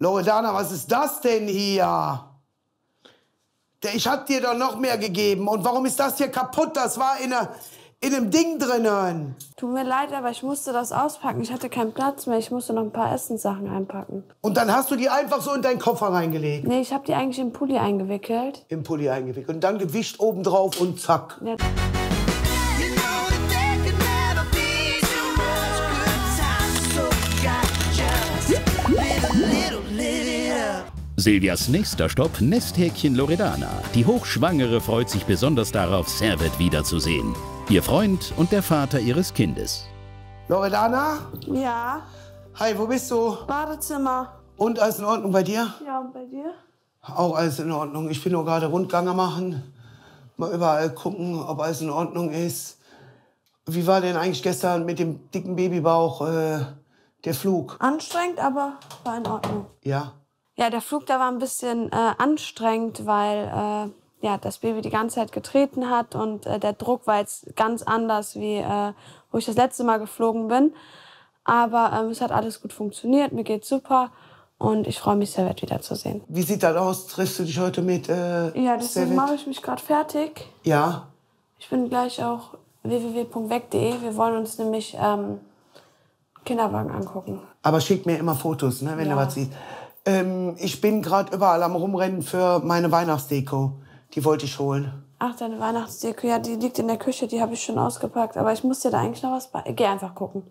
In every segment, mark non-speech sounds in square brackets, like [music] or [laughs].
Loredana, was ist das denn hier? Ich hab dir doch noch mehr gegeben. Und warum ist das hier kaputt? Das war in, einer, in einem Ding drinnen. Tut mir leid, aber ich musste das auspacken. Ich hatte keinen Platz mehr. Ich musste noch ein paar Essenssachen einpacken. Und dann hast du die einfach so in deinen Koffer reingelegt. Nee, ich habe die eigentlich im Pulli eingewickelt. Im Pulli eingewickelt. Und dann gewischt obendrauf und zack. Ja. Silvias nächster Stopp, Nesthäkchen Loredana. Die Hochschwangere freut sich besonders darauf, Servet wiederzusehen. Ihr Freund und der Vater ihres Kindes. Loredana? Ja, Hi, wo bist du? Badezimmer. Und alles in Ordnung bei dir? Ja, und bei dir? Auch alles in Ordnung. Ich bin nur gerade Rundgang am machen. Mal überall gucken, ob alles in Ordnung ist. Wie war denn eigentlich gestern mit dem dicken Babybauch äh, der Flug? Anstrengend, aber war in Ordnung. Ja. Ja, der Flug, der war ein bisschen äh, anstrengend, weil äh, ja, das Baby die ganze Zeit getreten hat und äh, der Druck war jetzt ganz anders, wie äh, wo ich das letzte Mal geflogen bin. Aber ähm, es hat alles gut funktioniert, mir geht's super und ich freue mich, Servet wiederzusehen. Wie sieht das aus? Triffst du dich heute mit äh, Ja, deswegen mache ich mich gerade fertig. Ja. Ich bin gleich auch www.weg.de. Wir wollen uns nämlich ähm, Kinderwagen angucken. Aber schick mir immer Fotos, ne, wenn Ja. du was siehst. Ähm, ich bin gerade überall am Rumrennen für meine Weihnachtsdeko. Die wollte ich holen. Ach, deine Weihnachtsdeko, ja, die liegt in der Küche, die habe ich schon ausgepackt. Aber ich muss dir da eigentlich noch was bei. Geh einfach gucken.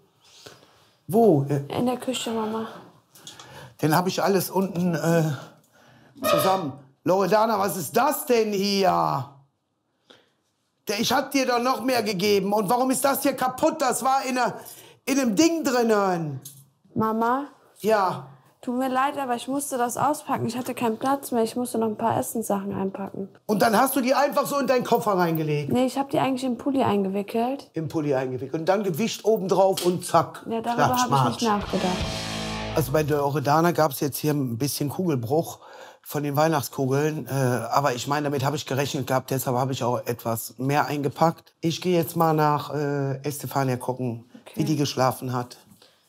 Wo? In der Küche, Mama. Den habe ich alles unten äh, zusammen. Loredana, was ist das denn hier? Der- Ich hab dir doch noch mehr gegeben. Und warum ist das hier kaputt? Das war in, einer, in einem Ding drinnen. Mama, Ja. Tut mir leid, aber ich musste das auspacken. Ich hatte keinen Platz mehr. Ich musste noch ein paar Essenssachen einpacken. Und dann hast du die einfach so in deinen Koffer reingelegt. Nee, ich habe die eigentlich im Pulli eingewickelt. Im Pulli eingewickelt. Und dann gewischt obendrauf und zack. Ja, darüber habe ich nicht nachgedacht. Also bei der Loredana gab es jetzt hier ein bisschen Kugelbruch von den Weihnachtskugeln. Äh, aber ich meine, damit habe ich gerechnet gehabt. Deshalb habe ich auch etwas mehr eingepackt. Ich gehe jetzt mal nach äh, Estefania gucken, wie die geschlafen hat.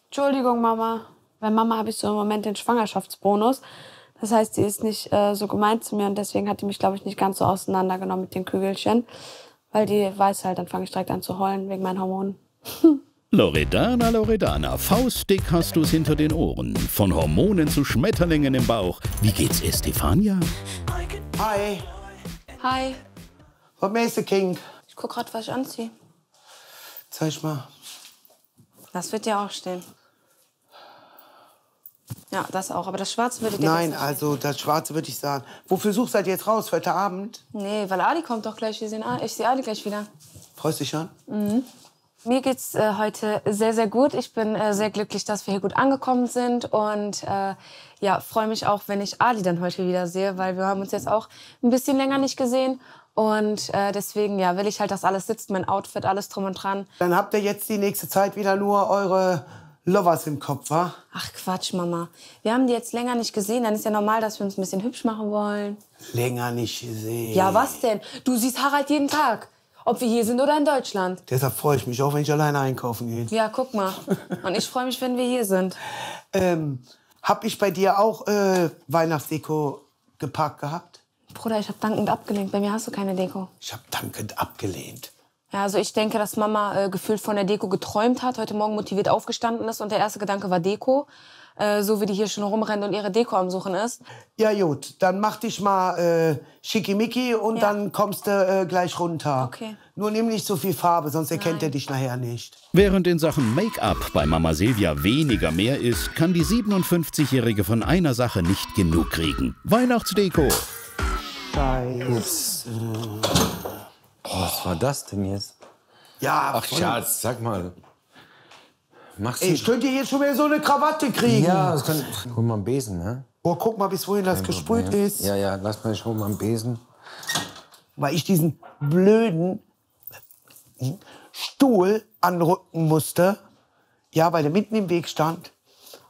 Entschuldigung, Mama. Bei Mama habe ich so im Moment den Schwangerschaftsbonus. Das heißt, sie ist nicht äh, so gemeint zu mir und deswegen hat die mich, glaube ich, nicht ganz so auseinandergenommen mit den Kügelchen. Weil die weiß halt, dann fange ich direkt an zu heulen wegen meinen Hormonen. [laughs] Loredana, Loredana, faustdick hast du's hinter den Ohren. Von Hormonen zu Schmetterlingen im Bauch. Wie geht's Estefania? Hi, Hi, was machst du, King? ich guck grad, was ich anziehe. Zeig mal. Das wird dir auch stehen. Ja, das auch. Aber das Schwarze würde dir Nein, also das Schwarze würde ich sagen. Wofür suchst du halt jetzt raus? Für heute Abend? Nee, weil Ali kommt doch gleich. Wir sehen Ali. Ich sehe Ali gleich wieder. Freust dich schon? Mir geht's äh, heute sehr, sehr gut. Ich bin äh, sehr glücklich, dass wir hier gut angekommen sind und äh, ja, freue mich auch, wenn ich Ali dann heute wieder sehe, weil wir haben uns jetzt auch ein bisschen länger nicht gesehen und äh, deswegen ja, will ich halt, dass alles sitzt, mein Outfit, alles drum und dran. Dann habt ihr jetzt die nächste Zeit wieder nur eure Lovers im Kopf, wa? Ach Quatsch, Mama. Wir haben die jetzt länger nicht gesehen, dann ist ja normal, dass wir uns ein bisschen hübsch machen wollen. Länger nicht gesehen. Ja, was denn? Du siehst Harald jeden Tag, ob wir hier sind oder in Deutschland. Deshalb freue ich mich auch, wenn ich alleine einkaufen gehe. Ja, guck mal. Und ich freue mich, wenn wir hier sind. Ähm, hab ich bei dir auch äh, Weihnachtsdeko gepackt gehabt? Bruder, ich habe dankend abgelenkt. Bei mir hast du keine Deko. Ich habe dankend abgelehnt. Ja, also ich denke, dass Mama äh, gefühlt von der Deko geträumt hat, heute Morgen motiviert aufgestanden ist und der erste Gedanke war Deko. Äh, so wie die hier schon rumrennt und ihre Deko am Suchen ist. Ja gut, dann mach dich mal äh, schickimicki und Ja. dann kommst du äh, gleich runter. Okay. Nur nimm nicht so viel Farbe, sonst erkennt er dich nachher nicht. Während in Sachen Make-up bei Mama Silvia weniger mehr ist, kann die 57-Jährige von einer Sache nicht genug kriegen. Weihnachtsdeko. Scheiße. Was war das denn jetzt? Ja, Ach, voll. Schatz, sag mal. Machst du. Ich könnte jetzt schon wieder so eine Krawatte kriegen. ja, das kann. Hol mal einen Besen, ne? Boah, guck mal, bis wohin das gesprüht ist. Ja, ja, lass mal, ich hol mal einen Besen. Weil ich diesen blöden Stuhl anrücken musste. Ja, weil der mitten im Weg stand.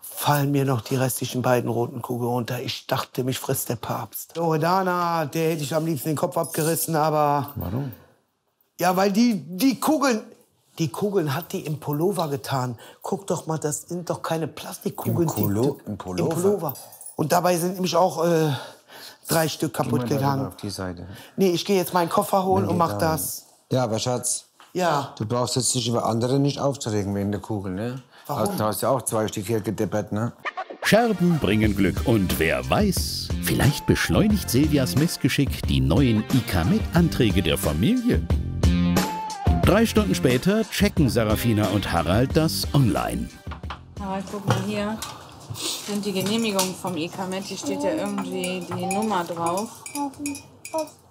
Fallen mir noch die restlichen beiden roten Kugeln runter. Ich dachte, mich frisst der Papst. Loredana, der hätte ich am liebsten den Kopf abgerissen, aber. Warum? Ja, weil die, die Kugeln. Die Kugeln hat die im Pullover getan. Guck doch mal, das sind doch keine Plastikkugeln. Im die, im Pullover? Im Pullover. Und dabei sind nämlich auch äh, drei Stück kaputt Geh mal da gegangen. Auf die Seite. Nee, ich gehe jetzt meinen Koffer holen und mach da. das. Ja, aber Schatz, Ja. du brauchst jetzt dich über andere nicht aufzuregen wegen der Kugel, ne? Warum? Du hast ja auch zwei Stück hier gedeppert, ne? Scherben bringen Glück und wer weiß, vielleicht beschleunigt Silvias Missgeschick die neuen ICA-Mit-Anträge der Familie. Drei Stunden später checken Sarafina und Harald das online. Aber guck mal hier. Sind die Genehmigungen vom ICAMET, hier steht ja irgendwie die Nummer drauf.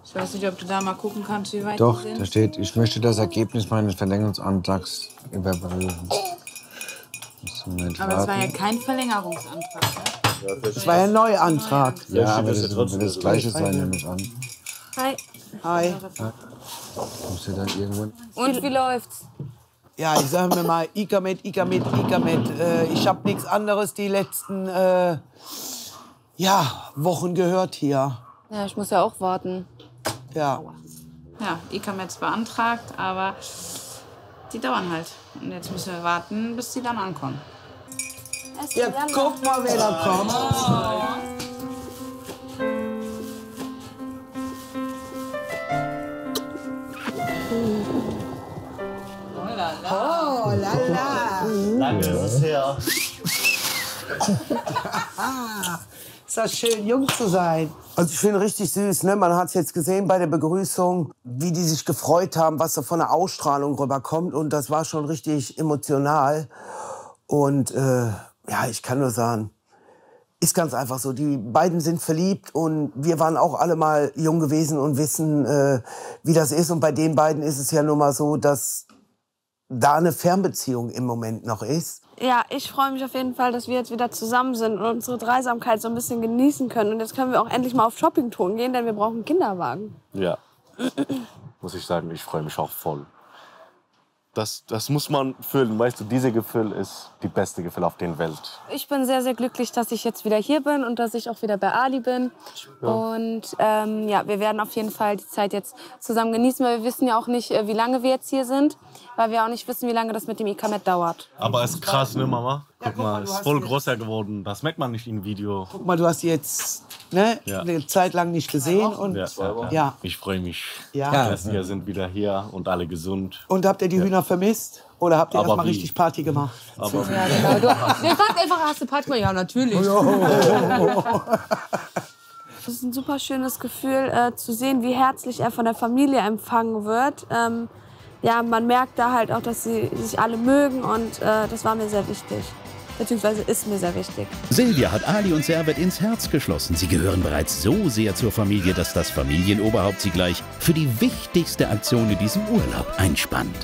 Ich weiß nicht, ob du da mal gucken kannst, wie weit Doch, die da sind. steht, ich möchte das Ergebnis meines Verlängerungsantrags überprüfen. Aber es war ja kein Verlängerungsantrag. Ne? Das war ja ein Neuantrag. Ja, aber das wird das Gleiche sein, nehme ich an. Hi. Hi. Musst du dann irgendwo... Und wie läuft's? Ja, ich sage mir mal, Ikamet, Ikamet, Ikamet. Äh, ich habe nichts anderes die letzten äh, ja, Wochen gehört hier. Ja, ich muss ja auch warten. Ja. Ja, ICAMET ist beantragt, aber die dauern halt. Und jetzt müssen wir warten, bis die dann ankommen. Ja, guck mal, wer da kommt. Lange ist es her. [laughs] Ist das schön, jung zu sein. Also ich finde richtig süß, ne? Man hat es jetzt gesehen bei der Begrüßung, wie die sich gefreut haben, was da von der Ausstrahlung rüberkommt. Und das war schon richtig emotional. Und äh, ja, ich kann nur sagen, ist ganz einfach so. Die beiden sind verliebt und wir waren auch alle mal jung gewesen und wissen, äh, wie das ist. Und bei den beiden ist es ja nun mal so, dass da eine Fernbeziehung im Moment noch ist. Ja, ich freue mich auf jeden Fall, dass wir jetzt wieder zusammen sind und unsere Dreisamkeit so ein bisschen genießen können. Und jetzt können wir auch endlich mal auf Shoppingtouren gehen, denn wir brauchen einen Kinderwagen. Ja. [clears throat] muss ich sagen, ich freue mich auch voll. Das, das muss man fühlen. Weißt du, dieses Gefühl ist die beste Gefühl auf der Welt. Ich bin sehr, sehr glücklich, dass ich jetzt wieder hier bin und dass ich auch wieder bei Ali bin. Und ähm, ja, wir werden auf jeden Fall die Zeit jetzt zusammen genießen, weil wir wissen ja auch nicht, äh, wie lange wir jetzt hier sind, weil wir auch nicht wissen, wie lange das mit dem ICAMET dauert. Aber es ist krass, ne, Mama? Guck, guck mal, mal, du ist voll größer geworden. Das merkt man nicht im Video. Guck mal, du hast jetzt ne, Ja. eine Zeit lang nicht gesehen. Und, Ja, ja, ja. Ja. Ich freue mich. Ja. dass wir sind wieder hier und alle gesund. und habt ihr die Hühner vermisst? Oder habt ihr Aber erst mal wie? richtig Party gemacht? Aber [laughs] Der fragt einfach, hast du Party gemacht? Ja, natürlich. [laughs] Es ist ein super schönes Gefühl äh, zu sehen, wie herzlich er von der Familie empfangen wird. Ähm, ja, man merkt da halt auch, dass sie sich alle mögen und äh, das war mir sehr wichtig. Beziehungsweise ist mir sehr wichtig. Silvia hat Ali und Servet ins Herz geschlossen. Sie gehören bereits so sehr zur Familie, dass das Familienoberhaupt sie gleich für die wichtigste Aktion in diesem Urlaub einspannt.